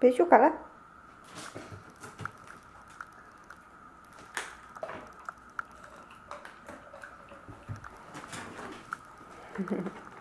piaciuta la?